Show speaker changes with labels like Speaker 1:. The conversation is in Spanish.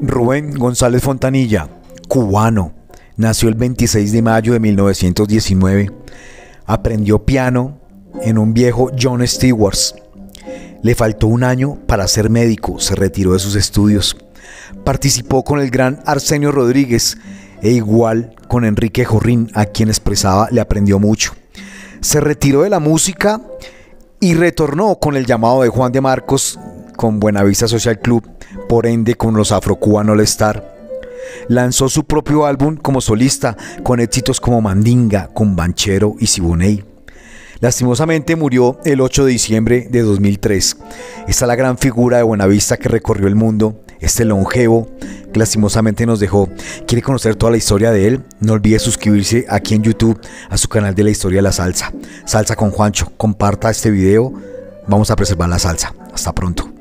Speaker 1: Rubén González Fontanilla, cubano, nació el 26 de mayo de 1919. Aprendió piano en un viejo John Stewart. Le faltó un año para ser médico, se retiró de sus estudios. Participó con el gran Arsenio Rodríguez e igual con Enrique Jorrín, a quien expresaba le aprendió mucho. Se retiró de la música y retornó con el llamado de Juan de Marcos con Buenavista Social Club, por ende con los Afrocubanos All Star. Lanzó su propio álbum como solista con éxitos como Mandinga, Cumbanchero y Siboney. Lastimosamente murió el 8 de diciembre de 2003. Esta es la gran figura de Buenavista que recorrió el mundo, este longevo que lastimosamente nos dejó. ¿Quiere conocer toda la historia de él? No olvide suscribirse aquí en YouTube a su canal de la historia de la salsa. Salsa con Juancho. Comparta este video. Vamos a preservar la salsa. Hasta pronto.